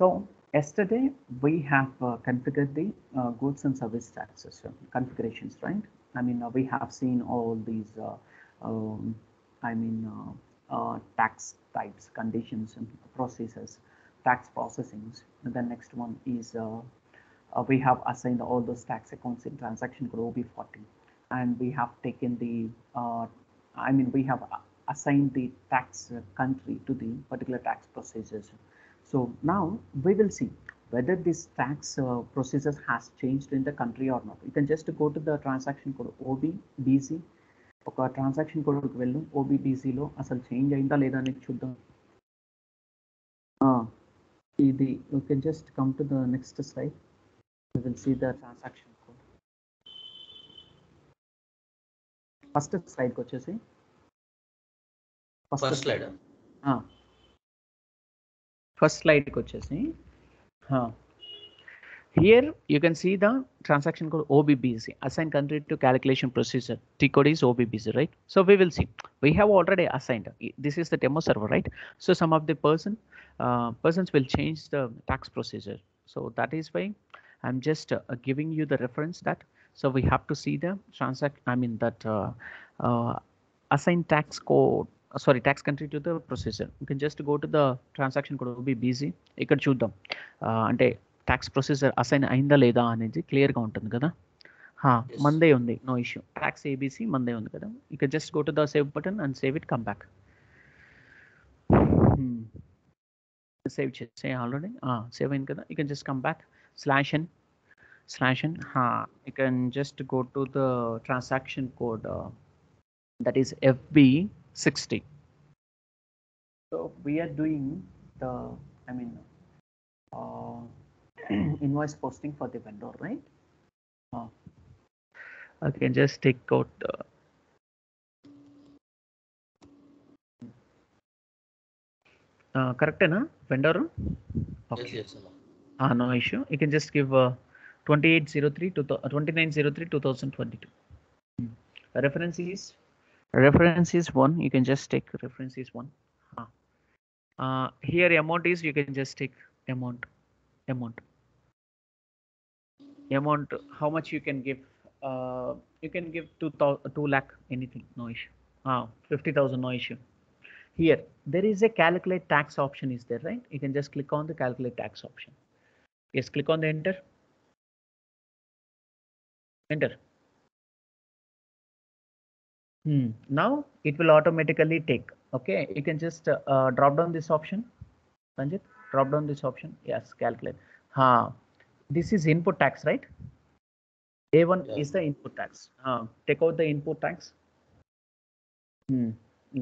So yesterday we have uh, configured the uh, goods and service tax system configurations, right? I mean, uh, we have seen all these, uh, um, I mean, uh, tax types, conditions, and processes, tax processings. And the next one is we have assigned all those tax accounts in transaction code OB40, and we have taken the, I mean, we have assigned the tax country to the particular tax procedures. So now we will see whether this tax uh, procedures has changed in the country or not. You can just go to the transaction code OBDC ఒక transaction కోడ్కి వెళ్ళు ఓబిడిసిలో అసలు change అయిందా లేదా అనేది చూద్దాం ఇది you can just come to the next slide you will see the transaction code first స్లైడ్కి వచ్చేసి ఫస్ట్ స్లైడ్ ఫస్ట్ స్లైడ్కి వచ్చేసి here you can see the transaction code OBBC assign country to calculation procedure T code is OBBC right so we will see we have already assigned this is the demo server right so some of the person persons will change the tax procedure so that is why i'm just uh, giving you the reference that so we have to see the transact i mean that uh, uh, tax country to the procedure you can just go to the transaction code will be busy. ఇక్కడ చూద్దాం. అంటే tax procedure assign అయిందా లేదా అనేది క్లియర్గా ఉంటుంది కదా. మందే ఉంది. నో ఇష్యూ ట్యాక్స్ ఏబీసీ మందే ఉంది కదా? ఇక just go to the save button and save it come back save చేసే ఆల్రెడీ సేవ్ అయింది కదా? You can just come back slash and slash and you can just go to the transaction code that is FB 60. So we are doing the, I mean, uh, invoice posting for the vendor, right? Uh, I can just take out. Uh, uh, correct, na? Vendor? Okay. Yes, yes. Ah, no issue. You can just give uh, 2803 to 2903 2022. Uh, hmm. Reference is reference is one. You can just take reference is one. Uh, here amount is you can just take amount. Amount. Amount how much you can give? Uh, you can give two thousand two lakh anything no issue. Ah 50000 no issue. Here there is a calculate tax option is there right? You can just click on the calculate tax option. Yes click on the enter. Enter hmm. now it will automatically take okay you can just uh, uh, drop down this option sanjit drop down this option yes calculate ha this is input tax right a1 Yeah. is the input tax uh, take out the input tax hmm.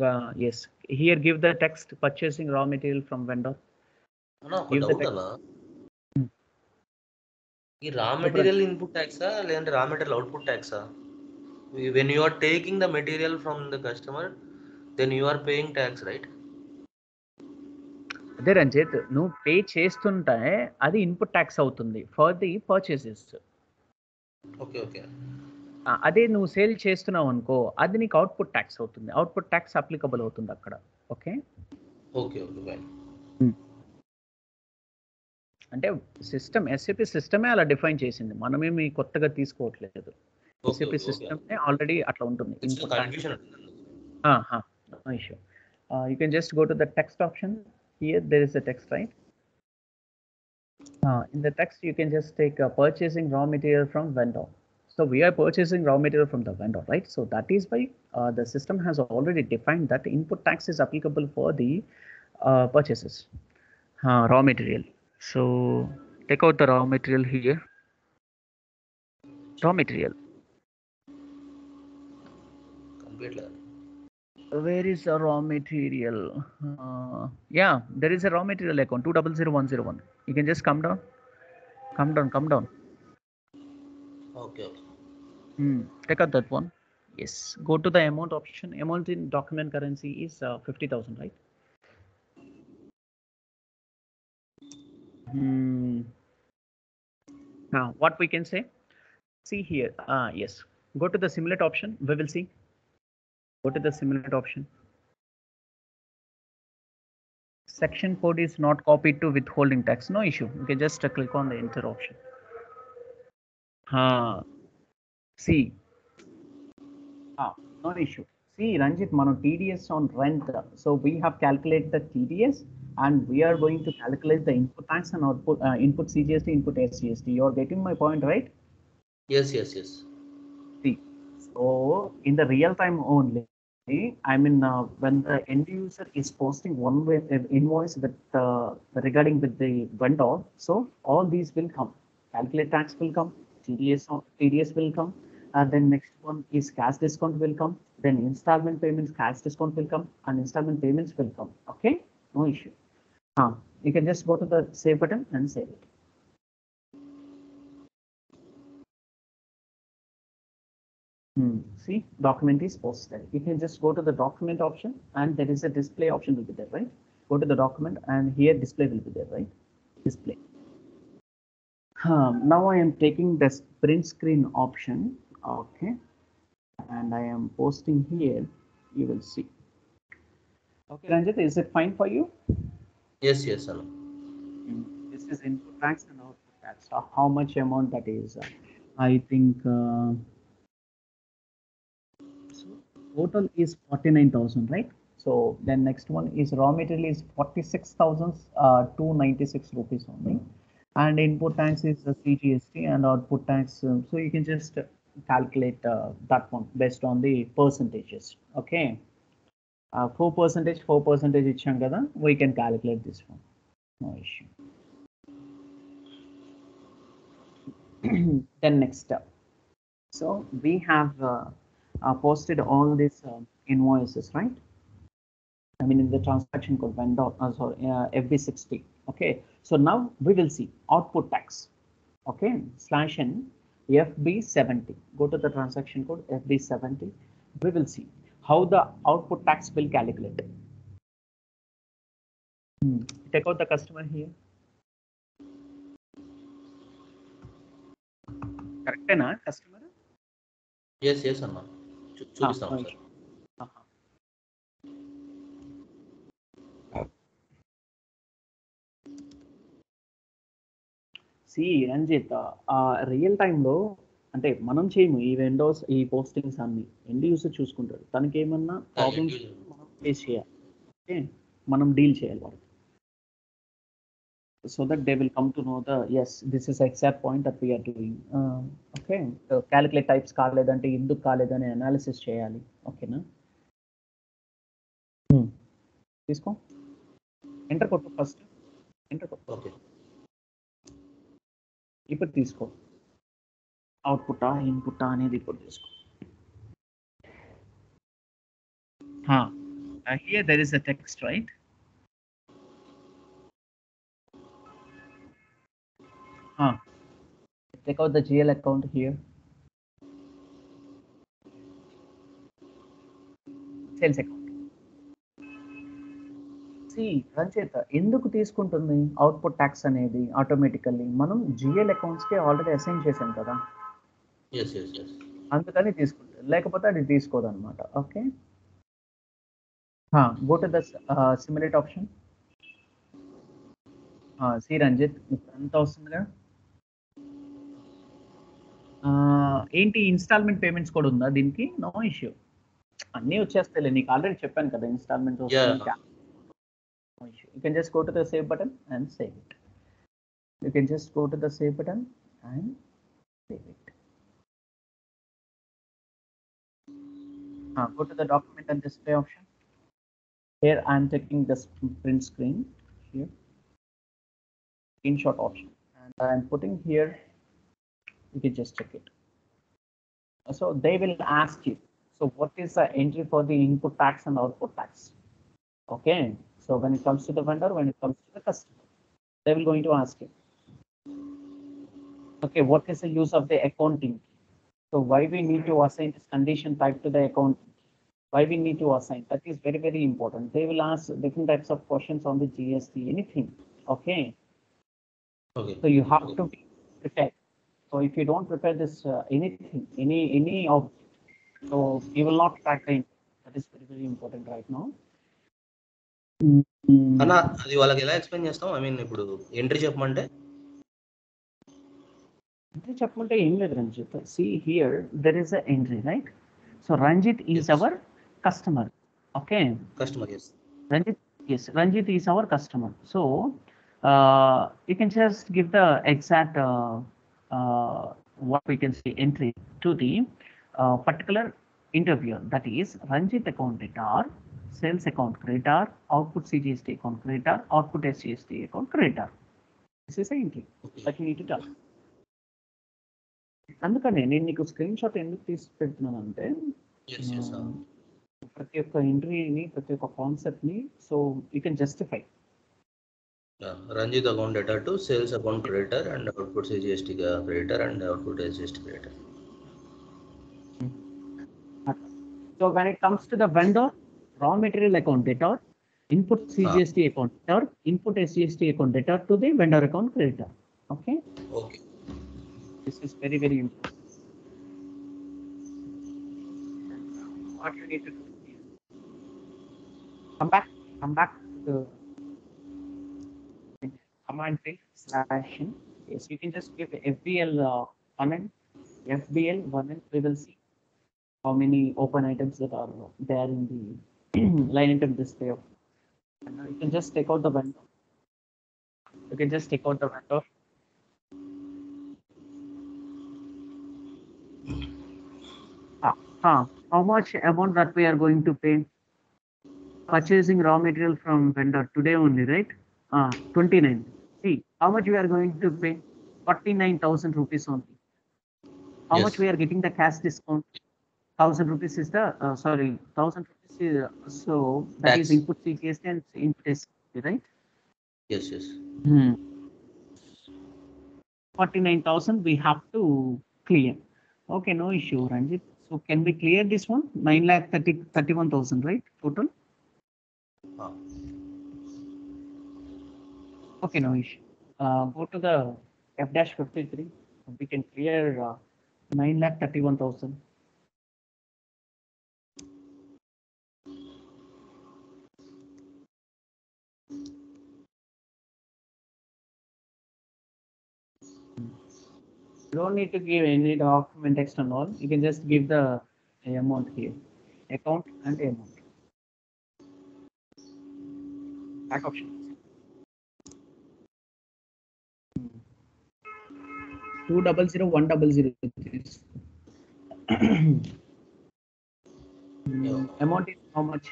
uh, yes here give the text purchasing raw material from vendor అన్న ఒక Give the doubt text. అన్న Hmm. ఈ raw material input ట్యాక్సా లేదంటే raw material output ట్యాక్సా When you are taking the material from the customer then you are paying tax right అదే రంజిత్ నువ్వు pay చేస్తుంటే అది input tax అవుతుంది for the purchases okay okay అదే నువ్వు సేల్ చేస్తున్నావు అనుకో అది నీకు అవుట్పుట్ ట్యాక్స్ అవుతుంది. అవుట్పుట్ ట్యాక్స్ అప్లికబుల్ అవుతుంది అక్కడ. ఓకే ఓకే ఓకే అంటే సిస్టమ్ ఎస్ఏపి సిస్టమే అలా డిఫైన్ చేసింది. మనమేమి కొత్తగా తీసుకోవట్లేదు. ఓకే ఎస్ఏపి సిస్టమ్ ఆల్రెడీ అట్లా ఉంటుంది input tax confusion issue. Uh, you can just go to the text option. Here there is a text, right? Uh, in the text, you can just take uh, purchasing raw material from vendor. So we are purchasing raw material from the vendor, right? So that is why uh, the system has already defined that input tax is applicable for the uh, purchases, uh, raw material. So take out the raw material here. Raw material. builder where is a raw material? Uh, yeah there is a raw material icon. 200101 you can just come down. Come down come down. Okay. Hmm. take out that one. Yes go to the amount option. Amount in document currency is uh, 50000 right? Hmm. now what we can say? See here ah yes. Go to the simulate option. We will see go to the simulate option section code is not copied to withholding tax. No issue. You can just click on the enter option. Uh, see. Ah, no issue. See, Ranjit, mano TDS on rent. So we have calculated the TDS and we are going to calculate the input tax and output uh, input CGST, input SGST. You're getting my point, right? Yes, yes, yes. So in the real time only, I mean, uh, when the end user is posting one way uh, invoice with uh, regarding with the vendor, so all these will come. Calculate tax will come, TDS TDS will come, and then next one is cash discount will come. Then installment payments, cash discount will come, and installment payments will come. Okay, no issue. Uh, you can just go to the save button and save it. Hmm. See, document is posted. You can just go to the document option and there is a display option will be there, right? Go to the document and here display will be there, right? Display. Um, now I am taking the print screen option, okay? And I am posting here, you will see. Okay, Ranjit, is it fine for you? Yes, yes, Anna. Mm, This is input tax and output tax. So how much amount that is? I think uh, total is 49,000, right? So then next one is raw material is 46,296 rupees only. And input tax is the CGST and output tax. um, so you can just uh, calculate uh, that one based on the percentages. Okay. Uh, 4 percentage, 4 percentage ఇచ్చాం కదా we can calculate this one. No issue. then next step. So we have uh, uh, posted all these um, invoices, right? I mean, in the transaction code vendor, uh, sorry, uh, FB60. Okay, so now we will see output tax. Okay, slash in FB70. Go to the transaction code FB70. We will see how the output tax will calculate. Hmm. Take out the customer here. Correct, na customer? Yes, yes, ma'am. చూపిస్తాం sir C Ranjith ఆ real టైంలో అంటే మనం చేయము ఈ Windows ఈ postings అన్ని. End user చూసుకుంటాడు. తనకి ఏమన్నా ప్రాబ్లమ్స్. మనం ఫేస్ చేయాలి. మనం డీల్ చేయాలి so that they will come to know the yes this is exact point that we are doing. Uh, okay. So calculate types కాలేదంటే ఎందుకు కాలేదని అనాలిసిస్ చేయాలి. ఓకేనా hmm. తీసుకో. ఎంటర్ కొట్టు ఫస్ట్ ఎంటర్ కొట్టు. ఓకే ఇప్పుడు తీసుకో. అవుట్పుటా ఇన్పుటా అనేది ఇప్పుడు తీసుకో. Here there is a text right take out the GL account here. Sales account see Ranjit ఎందుకు తీసుకుంటుంది అవుట్పుట్ ట్యాక్స్ అనేది ఆటోమేటికల్లీ మనం జిఎల్ అకౌంట్స్కి ఆల్రెడీ అసైన్ చేసాం కదా. అందుకని తీసుకుంటుంది. లేకపోతే అది తీసుకోదు అనమాట okay go to the simulate option see Ranjit ఎంత వస్తుందిగా ఆ, ఏంటి ఇన్స్టాల్మెంట్ పేమెంట్స్ కూడా ఉందా దీనికి నో ఇష్యూ అన్నీ వచ్చేస్తాయిలే నీకు ఆల్రెడీ చెప్పాను కదా instalment Yeah. You can just go to the save button and save it you can just go to the save button and save it go to the document and display option here i am taking the sp- print screen here screenshot option and i am putting here you can just check it. So they will ask you so what is the entry for the input tax and output tax? Okay? So when it comes to the vendor when it comes to the customer they will going to ask you okay what is the use of the accounting? So why we need to assign this condition type to the account why we need to assign? That is very very important. They will ask different types of questions on the gst anything. Okay? Okay so you have to be prepared so if you don't prepare this uh, anything any any of so you will not crack the that is very very important right now అన్న అది వాళ్ళకి ఎలా explain చేస్తాం I mean ఇప్పుడు entry చెప్పమంటే అంటే చెప్పమంటే ఏం లేదు Ranjith see here there is a entry right so Ranjith is Yes. Hour customer okay customer yes Ranjit, yes, Ranjit is our customer. So uh, you can just give the exact uh, uh, what we can say entry to the uh, particular interviewer. That is Ranjit account data, sales account creator, output CGST account creator, output SGST account creator. This is the entry that you need to tell. అందుకనే నేను నీకు screen shot ఎందుకు తీసి పెడుతున్నానంటే yes yes ఆ, ప్రతి ఒక్క ఎంట్రీని ప్రతి ఒక్క కాన్సెప్ట్ ని so you can justify Ranjith account data to sales account creator and output CGST creator and output SGST creator So when it comes to the vendor, raw material account debtor, input CGST account debtor, input SGST account debtor to the vendor account creditor. Okay, okay this is very very important. What you need to do is come back, come back to the command slash in. Yes, you can just give FBL uh, comment, FBL one we will see how many open items that are there in the line item display. And you can just take out the vendor. You can just take out the vendor. Ah, ah, how much amount that we are going to pay? Purchasing raw material from vendor today only, right? Ah, 29. See, how much we are going to pay? 49,000 rupees only. How yes. much we are getting the cash discount? 1,000 rupees is the, uh, sorry, 1,000 rupees is, uh, so that That's... is input CGS and input right? Yes, yes. Hmm. 49,000 we have to clear. Okay, no issue, Ranjit. So can we clear this one? 9 lakh 30, 31,000, right? Total? Okay, no issue. Uh, go to the F dash fifty-three. We can clear, uh, nine lakh thirty-one thousand. You don't need to give any document text and all. You can just give the amount here, account and amount. Back option. two double zero one double zero this amount is how much?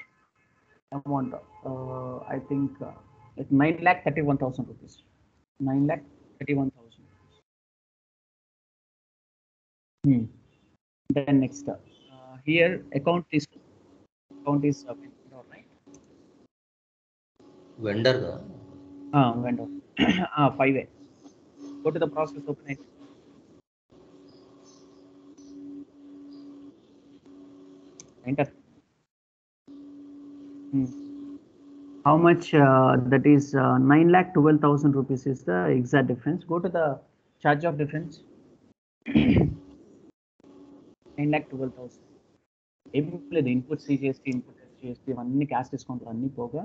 Amount uh, i think uh, it's 9 lakh 31000 rupees. 9 lakh 31000 hmm. Then next uh, here account is account is uh, vendor right? Vendor ah vendor. Ah 5a go to the process open it Enter. Hmm. How much uh, that is uh, nine lakh twelve thousand rupees is the exact difference. Go to the charge of difference. Nine lakh twelve thousand ఏం లేదు input CGST input SGST ఇవన్నీ cash డిస్కౌంట్లు అన్నీ పోగా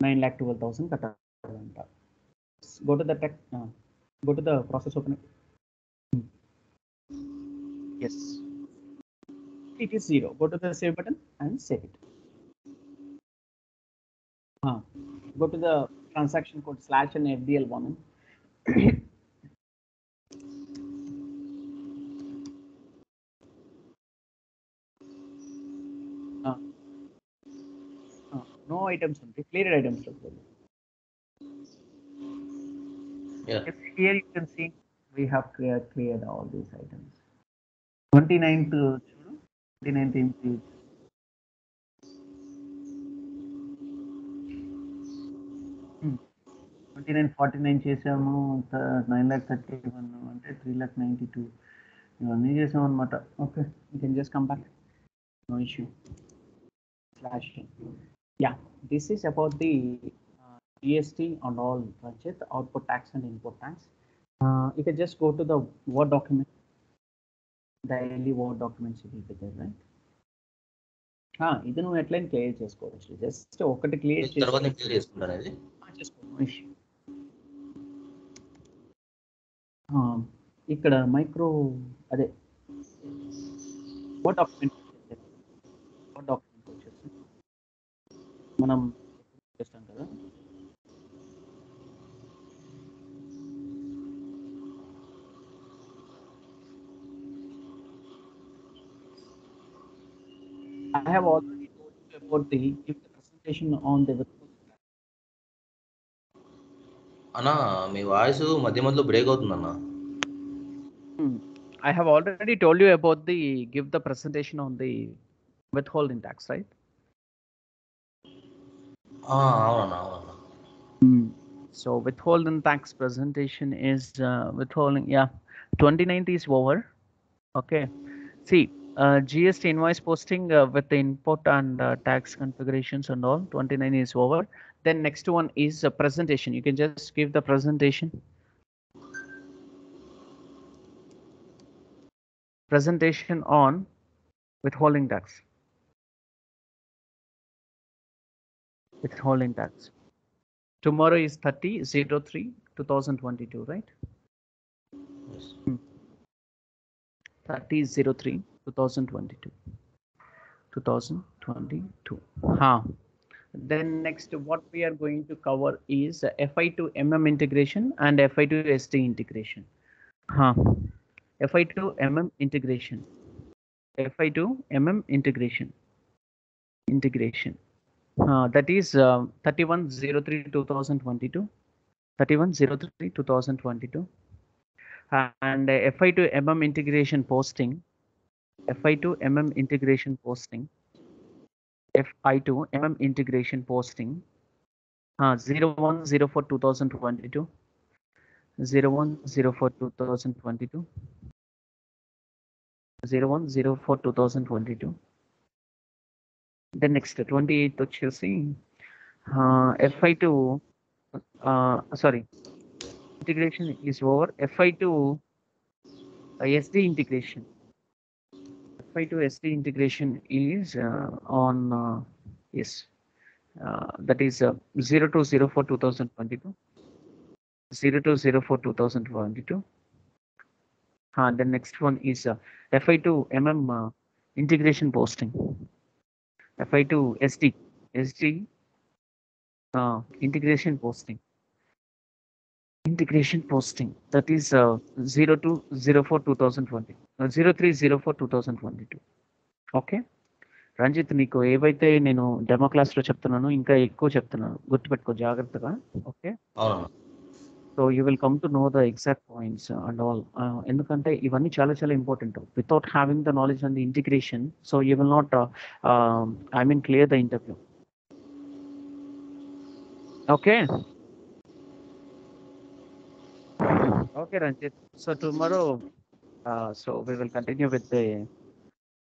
nine lakh twelve thousand కట్టాలంట go to the tech go to the process open it is zero. Go to the save button and save it. Uh, go to the transaction code slash and FBL one. no items, declared items. Yeah. Here you can see we have cleared, cleared all these items. 29 to 29 into twenty nine forty nine చేసాము nine lakh thirty one అంటే three lakh ninety two ఇవన్నీ చేసాం అనమాట okay you can just come back no issue slash yeah this is about the GST and all budget output tax and input tax you can just go to the word document daily word documents will be there right? ఆ, ఇది నువ్వు ఎట్లయినా clear చేసుకోవచ్చు just ఒకటి clear చేసుకోవచ్చు ఇక్కడ micro అదే document document వచ్చేసి మనం చేస్తాం కదా? I have already told you about the give the presentation on the అన్న మీ వాయిస్ మధ్య మధ్యలో బ్రేక్ అవుతుంది అన్న Hmm. I have already told you about the give the presentation on the withholding tax, right? ఆ, అవునన్న అవునన్న So withholding tax presentation is uh, withholding. Yeah, 29th is over. Okay. See, uh, GST invoice posting uh, with the input and uh, tax configurations and all. 29 is over. Then next one is a presentation. You can just give the presentation. Presentation on withholding tax. Withholding tax. Tomorrow is 30 03 2022, right? Yes. 30 03 2022. 2022. Huh. Then next, what we are going to cover is FI to MM integration and FI to SD integration. Huh. FI to MM integration. FI to MM integration. Integration. Uh, that is uh, 3103 2022. 3103 2022. Uh, and uh, FI to MM integration posting FI to MM integration posting. FI to MM integration posting. Uh, 0104 2022. 0104 2022. 0104 2022. Then next 28th వచ్చేసి uh, FI to uh, sorry integration is over FI to uh, SD integration FI to SD integration is uh, on uh, yes uh, that is uh, 0204 2022 0204 2022 uh, the next one is uh, FI to MM uh, integration posting. FI to SD SD uh, integration posting. Integration posting that is uh, 0204 2020 uh, 0304 2022 okay? Ranjit నీకు ఏవైతే నేను demo క్లాస్లో చెప్తున్నానో ఇంకా ఎక్కువ చెప్తున్నాను. గుర్తుపెట్టుకో జాగ్రత్తగా. Okay? So you will come to know the exact points and all ఎందుకంటే ఇవన్నీ చాలా చాలా important without having the knowledge and the integration so you will not I mean clear the interview okay? Okay Ranjit. So tomorrow Uh, so we will continue with the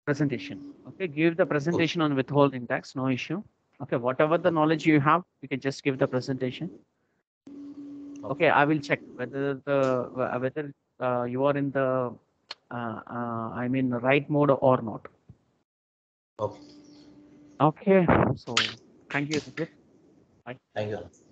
presentation. Okay, give the presentation on withholding tax, no issue. Okay, whatever the knowledge you have, you can just give the presentation. Okay, I will check whether the uh, whether uh, you are in the uh, I mean right mode or not. Okay. Okay. So thank you. Bye. Thank you.